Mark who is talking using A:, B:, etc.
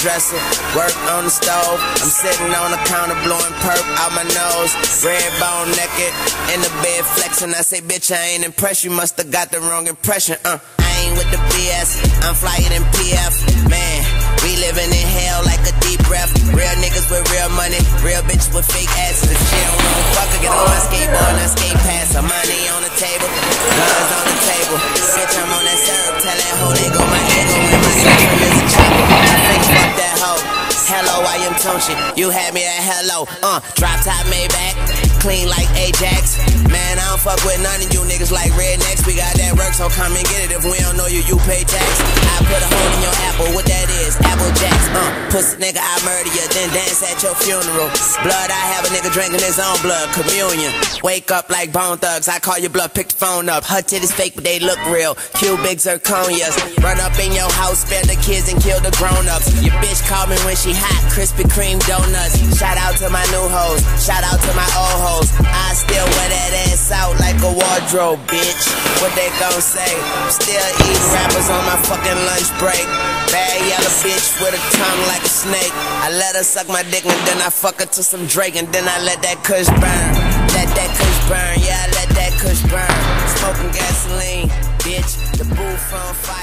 A: dresser, work on the stove. I'm sitting on the counter blowing perp out my nose. Red bone naked, in the bed flexing. I say, bitch, I ain't impressed. You must have got the wrong impression. Uh, I ain't with the BS. I'm flying in PF. Man, we living in hell like a deep breath. Real niggas with real money, real bitches with fake asses. If she don't know, fuck her, get on my skateboard and I skate past. Her money on the table, guns on the table. Bitch, I'm on that syrup. Tell that hoe they go my ego and my You had me at hello. Uh, drop top Maybach, clean like Ajax. Man, I don't fuck with none of you niggas like rednecks. We got that work, so come and get it. If we don't know you, you pay tax. I put a hole in your apple. What that is? Apple Jacks. Uh, pussy nigga, I murder you, then dance at your funeral. Blood, I have a nigga drinking his own blood. Communion. Wake up like bone thugs. I call your blood, pick the phone up. Her titties fake, but they look real. Cubic zirconias. Run up in your house, spare the kids and kill the grown ups. Your bitch when she hot. Krispy Kreme donuts. Shout out to my new hoes. Shout out to my old hoes. I still wear that ass out like a wardrobe, bitch. What they gon' say? Still eat rappers on my fucking lunch break. Bad yellow bitch with a tongue like a snake. I let her suck my dick and then I fuck her to some Drake and then I let that kush burn. Let that kush burn, yeah, I let that kush burn. Smoking gasoline, bitch. The booth on fire.